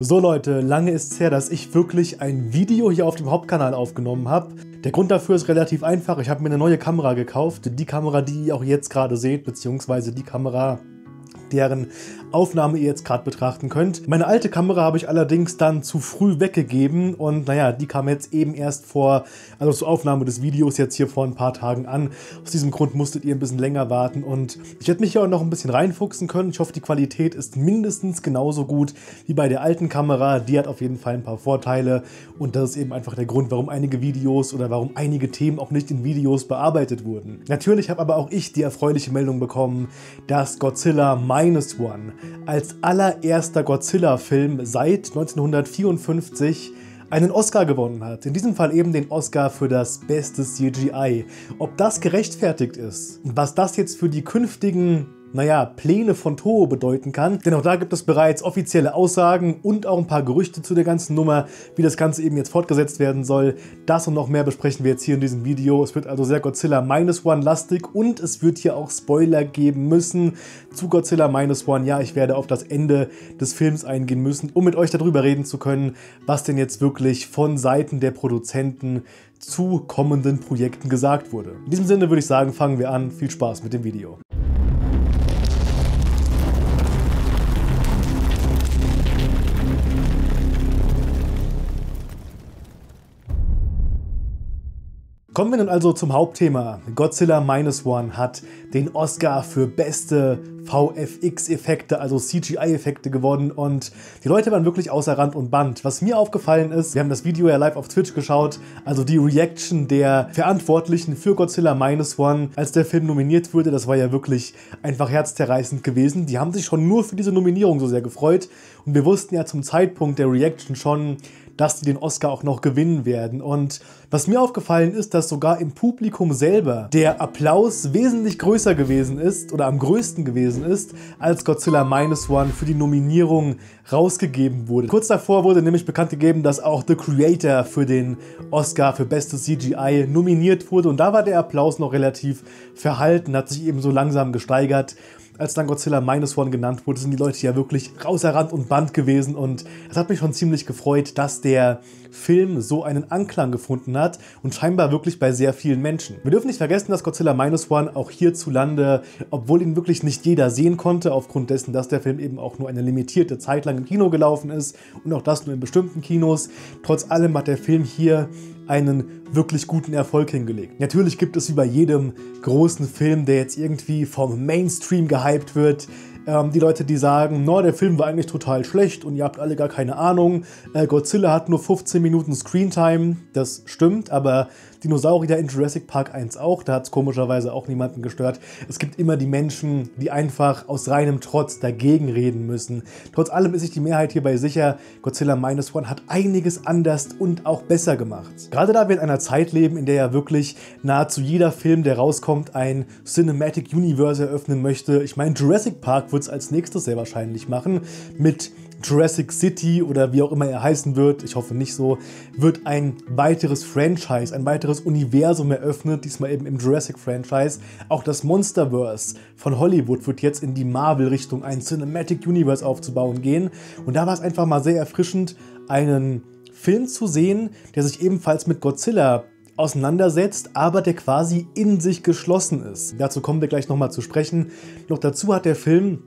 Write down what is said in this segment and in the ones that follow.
So Leute, lange ist es her, dass ich wirklich ein Video hier auf dem Hauptkanal aufgenommen habe. Der Grund dafür ist relativ einfach. Ich habe mir eine neue Kamera gekauft. Die Kamera, die ihr auch jetzt gerade seht, beziehungsweise die Kamera, deren Aufnahme ihr jetzt gerade betrachten könnt. Meine alte Kamera habe ich allerdings dann zu früh weggegeben und naja, die kam jetzt eben erst vor, also zur Aufnahme des Videos jetzt hier vor ein paar Tagen an. Aus diesem Grund musstet ihr ein bisschen länger warten und ich hätte mich hier auch noch ein bisschen reinfuchsen können. Ich hoffe, die Qualität ist mindestens genauso gut wie bei der alten Kamera. Die hat auf jeden Fall ein paar Vorteile und das ist eben einfach der Grund, warum einige Videos oder warum einige Themen auch nicht in Videos bearbeitet wurden. Natürlich habe aber auch ich die erfreuliche Meldung bekommen, dass Godzilla Minus One als allererster Godzilla-Film seit 1954 einen Oscar gewonnen hat. In diesem Fall eben den Oscar für das beste CGI. Ob das gerechtfertigt ist was das jetzt für die künftigen naja, Pläne von Toho bedeuten kann. Denn auch da gibt es bereits offizielle Aussagen und auch ein paar Gerüchte zu der ganzen Nummer, wie das Ganze eben jetzt fortgesetzt werden soll. Das und noch mehr besprechen wir jetzt hier in diesem Video. Es wird also sehr Godzilla Minus One lastig und es wird hier auch Spoiler geben müssen zu Godzilla Minus One. Ja, ich werde auf das Ende des Films eingehen müssen, um mit euch darüber reden zu können, was denn jetzt wirklich von Seiten der Produzenten zu kommenden Projekten gesagt wurde. In diesem Sinne würde ich sagen, fangen wir an. Viel Spaß mit dem Video. Kommen wir nun also zum Hauptthema. Godzilla Minus One hat den Oscar für beste VFX-Effekte, also CGI-Effekte gewonnen und die Leute waren wirklich außer Rand und Band. Was mir aufgefallen ist, wir haben das Video ja live auf Twitch geschaut, also die Reaction der Verantwortlichen für Godzilla Minus One, als der Film nominiert wurde, das war ja wirklich einfach herzzerreißend gewesen. Die haben sich schon nur für diese Nominierung so sehr gefreut und wir wussten ja zum Zeitpunkt der Reaction schon, dass die den Oscar auch noch gewinnen werden. Und was mir aufgefallen ist, dass sogar im Publikum selber der Applaus wesentlich größer gewesen ist oder am größten gewesen ist, als Godzilla Minus One für die Nominierung rausgegeben wurde. Kurz davor wurde nämlich bekannt gegeben, dass auch The Creator für den Oscar für beste CGI nominiert wurde und da war der Applaus noch relativ verhalten, hat sich eben so langsam gesteigert als dann Godzilla Minus One genannt wurde, sind die Leute ja wirklich außer Rand und Band gewesen. Und es hat mich schon ziemlich gefreut, dass der Film so einen Anklang gefunden hat und scheinbar wirklich bei sehr vielen Menschen. Wir dürfen nicht vergessen, dass Godzilla Minus One auch hierzulande, obwohl ihn wirklich nicht jeder sehen konnte, aufgrund dessen, dass der Film eben auch nur eine limitierte Zeit lang im Kino gelaufen ist und auch das nur in bestimmten Kinos, trotz allem hat der Film hier einen wirklich guten Erfolg hingelegt. Natürlich gibt es wie bei jedem großen Film, der jetzt irgendwie vom Mainstream gehypt wird, ähm, die Leute, die sagen, no, der Film war eigentlich total schlecht und ihr habt alle gar keine Ahnung. Äh, Godzilla hat nur 15 Minuten Screentime, das stimmt, aber Dinosaurier in Jurassic Park 1 auch, da hat es komischerweise auch niemanden gestört. Es gibt immer die Menschen, die einfach aus reinem Trotz dagegen reden müssen. Trotz allem ist sich die Mehrheit hierbei sicher, Godzilla Minus One hat einiges anders und auch besser gemacht. Gerade da wir in einer Zeit leben, in der ja wirklich nahezu jeder Film, der rauskommt, ein Cinematic Universe eröffnen möchte. Ich meine, Jurassic Park wird wird es als nächstes sehr wahrscheinlich machen. Mit Jurassic City oder wie auch immer er heißen wird, ich hoffe nicht so, wird ein weiteres Franchise, ein weiteres Universum eröffnet, diesmal eben im Jurassic Franchise. Auch das Monsterverse von Hollywood wird jetzt in die Marvel-Richtung ein Cinematic Universe aufzubauen gehen. Und da war es einfach mal sehr erfrischend, einen Film zu sehen, der sich ebenfalls mit Godzilla auseinandersetzt, aber der quasi in sich geschlossen ist. Dazu kommen wir gleich nochmal zu sprechen. Noch dazu hat der Film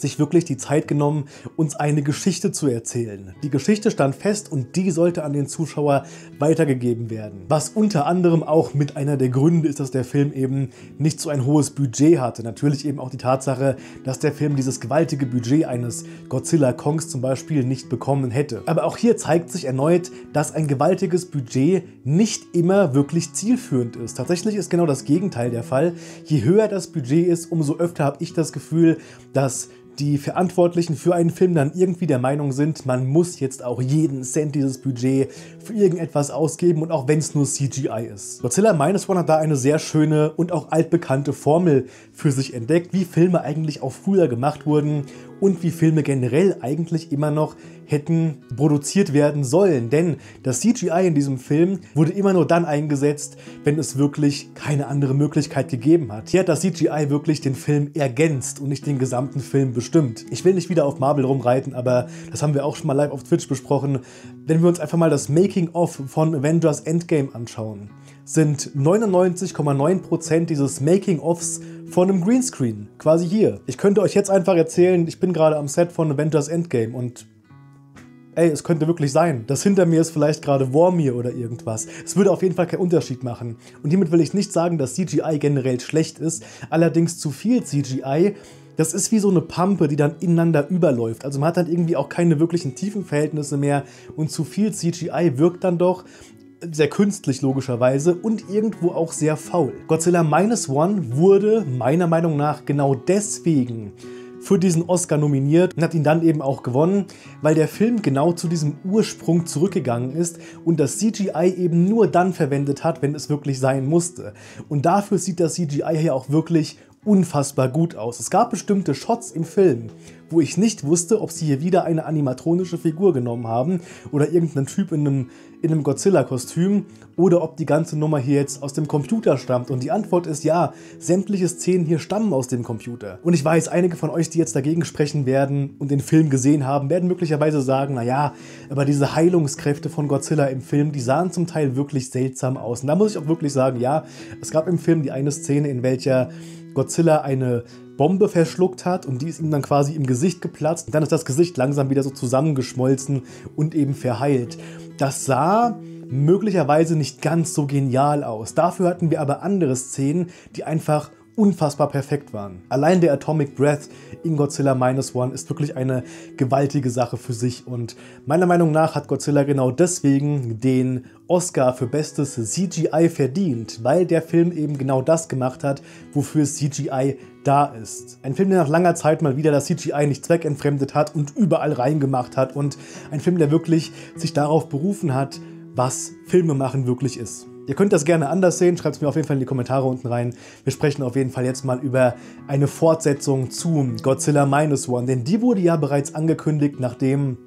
sich wirklich die Zeit genommen, uns eine Geschichte zu erzählen. Die Geschichte stand fest und die sollte an den Zuschauer weitergegeben werden. Was unter anderem auch mit einer der Gründe ist, dass der Film eben nicht so ein hohes Budget hatte. Natürlich eben auch die Tatsache, dass der Film dieses gewaltige Budget eines Godzilla Kongs zum Beispiel nicht bekommen hätte. Aber auch hier zeigt sich erneut, dass ein gewaltiges Budget nicht immer wirklich zielführend ist. Tatsächlich ist genau das Gegenteil der Fall. Je höher das Budget ist, umso öfter habe ich das Gefühl, dass die Verantwortlichen für einen Film dann irgendwie der Meinung sind, man muss jetzt auch jeden Cent dieses Budget für irgendetwas ausgeben und auch wenn es nur CGI ist. Godzilla Minus One hat da eine sehr schöne und auch altbekannte Formel für sich entdeckt, wie Filme eigentlich auch früher gemacht wurden und wie Filme generell eigentlich immer noch hätten produziert werden sollen. Denn das CGI in diesem Film wurde immer nur dann eingesetzt, wenn es wirklich keine andere Möglichkeit gegeben hat. Hier hat das CGI wirklich den Film ergänzt und nicht den gesamten Film bestimmt. Ich will nicht wieder auf Marvel rumreiten, aber das haben wir auch schon mal live auf Twitch besprochen. Wenn wir uns einfach mal das Making-of von Avengers Endgame anschauen, sind 99,9% dieses Making-ofs von einem Greenscreen, quasi hier. Ich könnte euch jetzt einfach erzählen, ich bin gerade am Set von Avengers Endgame und ey, es könnte wirklich sein, dass hinter mir ist vielleicht gerade Warmir oder irgendwas. Es würde auf jeden Fall keinen Unterschied machen. Und hiermit will ich nicht sagen, dass CGI generell schlecht ist, allerdings zu viel CGI das ist wie so eine Pampe, die dann ineinander überläuft. Also man hat dann irgendwie auch keine wirklichen Tiefenverhältnisse mehr und zu viel CGI wirkt dann doch sehr künstlich logischerweise und irgendwo auch sehr faul. Godzilla Minus One wurde meiner Meinung nach genau deswegen für diesen Oscar nominiert und hat ihn dann eben auch gewonnen, weil der Film genau zu diesem Ursprung zurückgegangen ist und das CGI eben nur dann verwendet hat, wenn es wirklich sein musste. Und dafür sieht das CGI hier auch wirklich unfassbar gut aus. Es gab bestimmte Shots im Film, wo ich nicht wusste, ob sie hier wieder eine animatronische Figur genommen haben oder irgendeinen Typ in einem, in einem Godzilla-Kostüm oder ob die ganze Nummer hier jetzt aus dem Computer stammt. Und die Antwort ist ja, sämtliche Szenen hier stammen aus dem Computer. Und ich weiß, einige von euch, die jetzt dagegen sprechen werden und den Film gesehen haben, werden möglicherweise sagen, naja, aber diese Heilungskräfte von Godzilla im Film, die sahen zum Teil wirklich seltsam aus. Und da muss ich auch wirklich sagen, ja, es gab im Film die eine Szene, in welcher Godzilla eine Bombe verschluckt hat und die ist ihm dann quasi im Gesicht geplatzt. Und dann ist das Gesicht langsam wieder so zusammengeschmolzen und eben verheilt. Das sah möglicherweise nicht ganz so genial aus. Dafür hatten wir aber andere Szenen, die einfach unfassbar perfekt waren. Allein der Atomic Breath in Godzilla Minus One ist wirklich eine gewaltige Sache für sich und meiner Meinung nach hat Godzilla genau deswegen den Oscar für bestes CGI verdient, weil der Film eben genau das gemacht hat, wofür CGI da ist. Ein Film, der nach langer Zeit mal wieder das CGI nicht zweckentfremdet hat und überall reingemacht hat und ein Film, der wirklich sich darauf berufen hat, was Filme machen wirklich ist. Ihr könnt das gerne anders sehen, schreibt es mir auf jeden Fall in die Kommentare unten rein. Wir sprechen auf jeden Fall jetzt mal über eine Fortsetzung zu Godzilla Minus One, denn die wurde ja bereits angekündigt, nachdem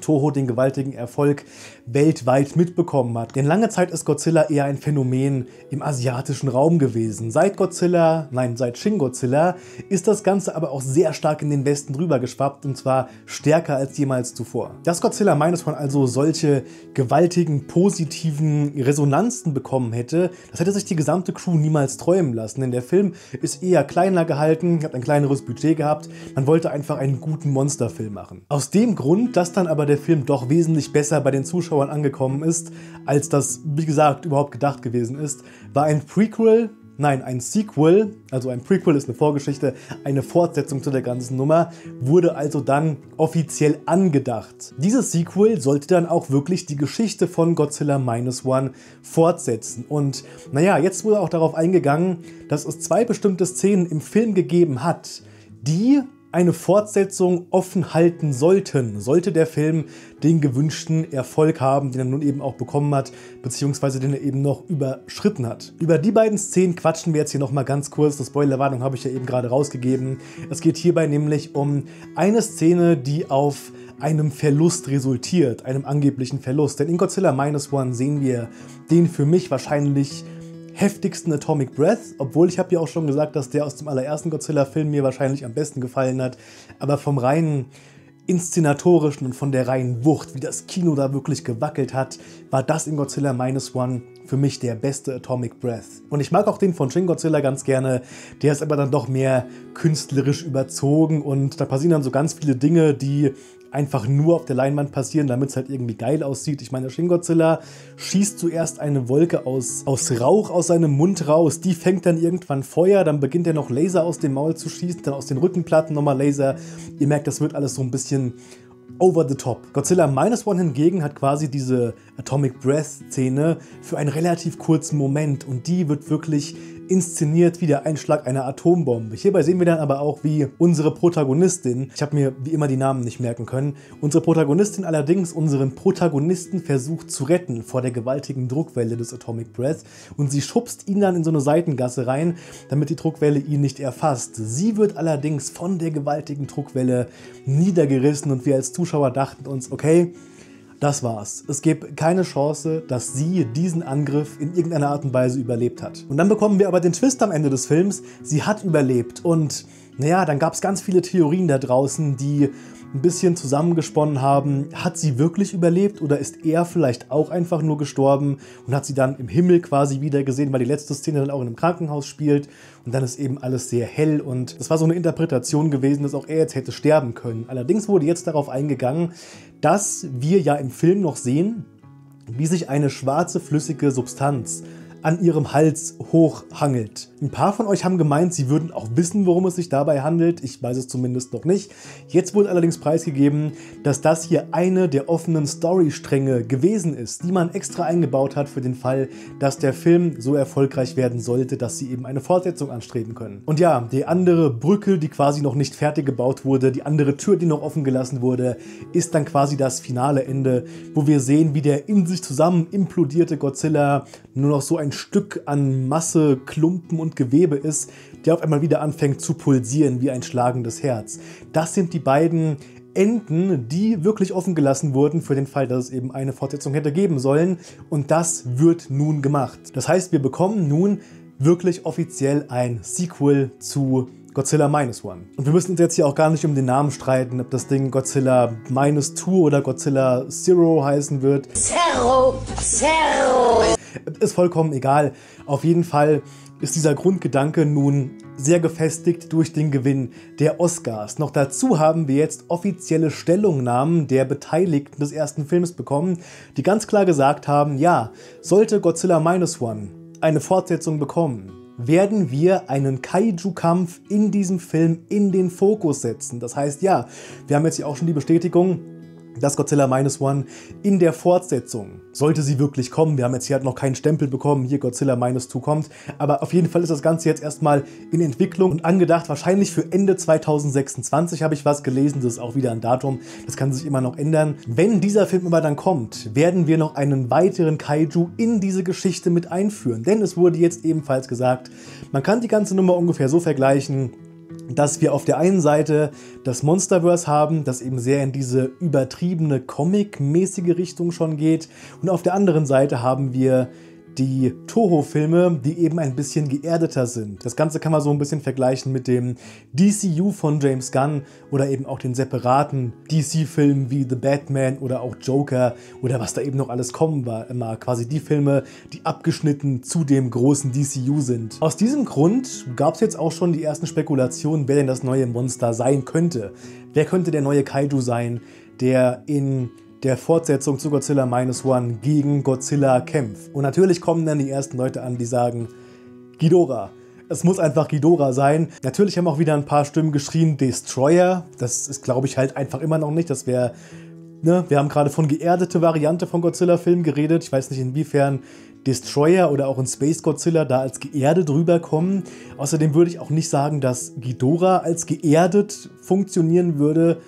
Toho den gewaltigen Erfolg weltweit mitbekommen hat. Denn lange Zeit ist Godzilla eher ein Phänomen im asiatischen Raum gewesen. Seit Godzilla, nein, seit Shin Godzilla ist das Ganze aber auch sehr stark in den Westen rüber geschwappt und zwar stärker als jemals zuvor. Dass Godzilla meines von also solche gewaltigen positiven Resonanzen bekommen hätte, das hätte sich die gesamte Crew niemals träumen lassen, denn der Film ist eher kleiner gehalten, hat ein kleineres Budget gehabt, man wollte einfach einen guten Monsterfilm machen. Aus dem Grund, dass dann aber der Film doch wesentlich besser bei den Zuschauern angekommen ist, als das, wie gesagt, überhaupt gedacht gewesen ist, war ein Prequel, nein, ein Sequel, also ein Prequel ist eine Vorgeschichte, eine Fortsetzung zu der ganzen Nummer, wurde also dann offiziell angedacht. Dieses Sequel sollte dann auch wirklich die Geschichte von Godzilla Minus One fortsetzen. Und naja, jetzt wurde auch darauf eingegangen, dass es zwei bestimmte Szenen im Film gegeben hat, die eine Fortsetzung offen halten sollten, sollte der Film den gewünschten Erfolg haben, den er nun eben auch bekommen hat, beziehungsweise den er eben noch überschritten hat. Über die beiden Szenen quatschen wir jetzt hier nochmal ganz kurz. Das Spoilerwarnung habe ich ja eben gerade rausgegeben. Es geht hierbei nämlich um eine Szene, die auf einem Verlust resultiert, einem angeblichen Verlust. Denn in Godzilla Minus One sehen wir den für mich wahrscheinlich heftigsten Atomic Breath, obwohl ich habe ja auch schon gesagt, dass der aus dem allerersten Godzilla-Film mir wahrscheinlich am besten gefallen hat. Aber vom reinen inszenatorischen und von der reinen Wucht, wie das Kino da wirklich gewackelt hat, war das in Godzilla Minus One für mich der beste Atomic Breath. Und ich mag auch den von Shin Godzilla ganz gerne. Der ist aber dann doch mehr künstlerisch überzogen und da passieren dann so ganz viele Dinge, die einfach nur auf der Leinwand passieren, damit es halt irgendwie geil aussieht. Ich meine, Shin Godzilla schießt zuerst eine Wolke aus, aus Rauch aus seinem Mund raus, die fängt dann irgendwann Feuer, dann beginnt er noch Laser aus dem Maul zu schießen, dann aus den Rückenplatten nochmal Laser. Ihr merkt, das wird alles so ein bisschen over the top. Godzilla Minus One hingegen hat quasi diese Atomic Breath Szene für einen relativ kurzen Moment und die wird wirklich inszeniert wie der Einschlag einer Atombombe. Hierbei sehen wir dann aber auch, wie unsere Protagonistin, ich habe mir wie immer die Namen nicht merken können, unsere Protagonistin allerdings unseren Protagonisten versucht zu retten vor der gewaltigen Druckwelle des Atomic Breath und sie schubst ihn dann in so eine Seitengasse rein, damit die Druckwelle ihn nicht erfasst. Sie wird allerdings von der gewaltigen Druckwelle niedergerissen und wir als Zuschauer dachten uns, okay, das war's. Es gibt keine Chance, dass sie diesen Angriff in irgendeiner Art und Weise überlebt hat. Und dann bekommen wir aber den Twist am Ende des Films, sie hat überlebt und naja, dann gab es ganz viele Theorien da draußen, die ein bisschen zusammengesponnen haben, hat sie wirklich überlebt oder ist er vielleicht auch einfach nur gestorben und hat sie dann im Himmel quasi wieder gesehen, weil die letzte Szene dann auch in einem Krankenhaus spielt und dann ist eben alles sehr hell und das war so eine Interpretation gewesen, dass auch er jetzt hätte sterben können. Allerdings wurde jetzt darauf eingegangen, dass wir ja im Film noch sehen, wie sich eine schwarze flüssige Substanz an ihrem Hals hochhangelt. Ein paar von euch haben gemeint, sie würden auch wissen, worum es sich dabei handelt. Ich weiß es zumindest noch nicht. Jetzt wurde allerdings preisgegeben, dass das hier eine der offenen Storystränge gewesen ist, die man extra eingebaut hat für den Fall, dass der Film so erfolgreich werden sollte, dass sie eben eine Fortsetzung anstreben können. Und ja, die andere Brücke, die quasi noch nicht fertig gebaut wurde, die andere Tür, die noch offen gelassen wurde, ist dann quasi das finale Ende, wo wir sehen, wie der in sich zusammen implodierte Godzilla nur noch so ein Stück an Masse, Klumpen und Gewebe ist, der auf einmal wieder anfängt zu pulsieren wie ein schlagendes Herz. Das sind die beiden Enden, die wirklich offen gelassen wurden für den Fall, dass es eben eine Fortsetzung hätte geben sollen. Und das wird nun gemacht. Das heißt, wir bekommen nun wirklich offiziell ein Sequel zu Godzilla Minus One. Und wir müssen uns jetzt hier auch gar nicht um den Namen streiten, ob das Ding Godzilla Minus Two oder Godzilla Zero heißen wird. Zero! Zero! Ist vollkommen egal. Auf jeden Fall ist dieser Grundgedanke nun sehr gefestigt durch den Gewinn der Oscars. Noch dazu haben wir jetzt offizielle Stellungnahmen der Beteiligten des ersten Films bekommen, die ganz klar gesagt haben, ja, sollte Godzilla Minus One eine Fortsetzung bekommen, werden wir einen Kaiju-Kampf in diesem Film in den Fokus setzen. Das heißt, ja, wir haben jetzt hier auch schon die Bestätigung, dass Godzilla Minus One in der Fortsetzung, sollte sie wirklich kommen, wir haben jetzt hier halt noch keinen Stempel bekommen, hier Godzilla Minus 2 kommt, aber auf jeden Fall ist das Ganze jetzt erstmal in Entwicklung und angedacht, wahrscheinlich für Ende 2026 habe ich was gelesen, das ist auch wieder ein Datum, das kann sich immer noch ändern. Wenn dieser Film aber dann kommt, werden wir noch einen weiteren Kaiju in diese Geschichte mit einführen, denn es wurde jetzt ebenfalls gesagt, man kann die ganze Nummer ungefähr so vergleichen, dass wir auf der einen Seite das Monsterverse haben, das eben sehr in diese übertriebene Comic-mäßige Richtung schon geht. Und auf der anderen Seite haben wir die Toho-Filme, die eben ein bisschen geerdeter sind. Das Ganze kann man so ein bisschen vergleichen mit dem DCU von James Gunn oder eben auch den separaten DC-Filmen wie The Batman oder auch Joker oder was da eben noch alles kommen war. Immer quasi die Filme, die abgeschnitten zu dem großen DCU sind. Aus diesem Grund gab es jetzt auch schon die ersten Spekulationen, wer denn das neue Monster sein könnte. Wer könnte der neue Kaiju sein, der in der Fortsetzung zu Godzilla Minus One gegen Godzilla kämpft. Und natürlich kommen dann die ersten Leute an, die sagen, Ghidorah. Es muss einfach Ghidorah sein. Natürlich haben auch wieder ein paar Stimmen geschrien, Destroyer. Das ist, glaube ich, halt einfach immer noch nicht. Das wäre, ne? Wir haben gerade von geerdete Variante von Godzilla-Filmen geredet. Ich weiß nicht, inwiefern Destroyer oder auch ein Space Godzilla da als geerdet rüberkommen. Außerdem würde ich auch nicht sagen, dass Ghidorah als geerdet funktionieren würde.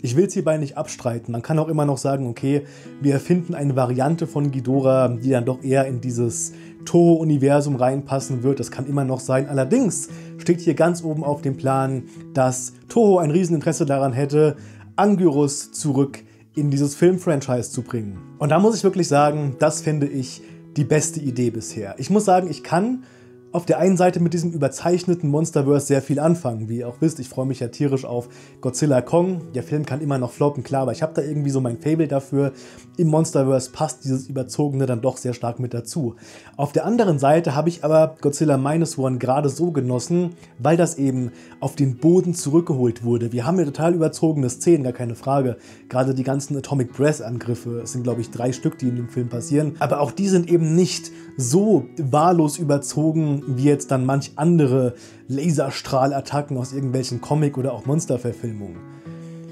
Ich will es hierbei nicht abstreiten. Man kann auch immer noch sagen, okay, wir erfinden eine Variante von Ghidorah, die dann doch eher in dieses Toho-Universum reinpassen wird. Das kann immer noch sein. Allerdings steht hier ganz oben auf dem Plan, dass Toho ein Rieseninteresse daran hätte, Anguirus zurück in dieses Film-Franchise zu bringen. Und da muss ich wirklich sagen, das finde ich die beste Idee bisher. Ich muss sagen, ich kann auf der einen Seite mit diesem überzeichneten Monsterverse sehr viel anfangen. Wie ihr auch wisst, ich freue mich ja tierisch auf Godzilla Kong. Der Film kann immer noch floppen, klar, aber ich habe da irgendwie so mein Fable dafür. Im Monsterverse passt dieses Überzogene dann doch sehr stark mit dazu. Auf der anderen Seite habe ich aber Godzilla Minus One gerade so genossen, weil das eben auf den Boden zurückgeholt wurde. Wir haben ja total überzogene Szenen, gar keine Frage. Gerade die ganzen Atomic Breath Angriffe, es sind glaube ich drei Stück, die in dem Film passieren. Aber auch die sind eben nicht so wahllos überzogen wie jetzt dann manch andere Laserstrahlattacken aus irgendwelchen Comic- oder auch Monsterverfilmungen.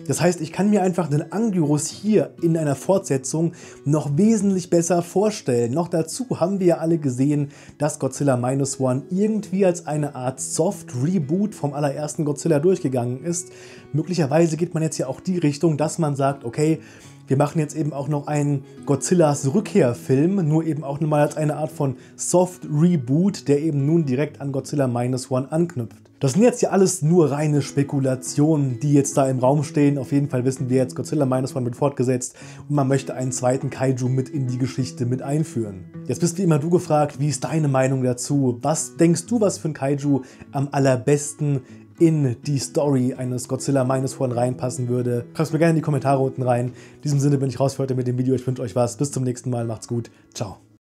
Das heißt, ich kann mir einfach den Angyros hier in einer Fortsetzung noch wesentlich besser vorstellen. Noch dazu haben wir ja alle gesehen, dass Godzilla Minus One irgendwie als eine Art Soft-Reboot vom allerersten Godzilla durchgegangen ist. Möglicherweise geht man jetzt ja auch die Richtung, dass man sagt, okay, wir machen jetzt eben auch noch einen Godzillas Rückkehrfilm, nur eben auch nochmal als eine Art von Soft-Reboot, der eben nun direkt an Godzilla Minus One anknüpft. Das sind jetzt ja alles nur reine Spekulationen, die jetzt da im Raum stehen. Auf jeden Fall wissen wir jetzt, Godzilla Minus One wird fortgesetzt und man möchte einen zweiten Kaiju mit in die Geschichte mit einführen. Jetzt bist wie immer du gefragt, wie ist deine Meinung dazu? Was denkst du, was für ein Kaiju am allerbesten in die Story eines Godzilla Minus One reinpassen würde. Schreibt mir gerne in die Kommentare unten rein. In diesem Sinne bin ich raus für heute mit dem Video. Ich wünsche euch was. Bis zum nächsten Mal. Macht's gut. Ciao.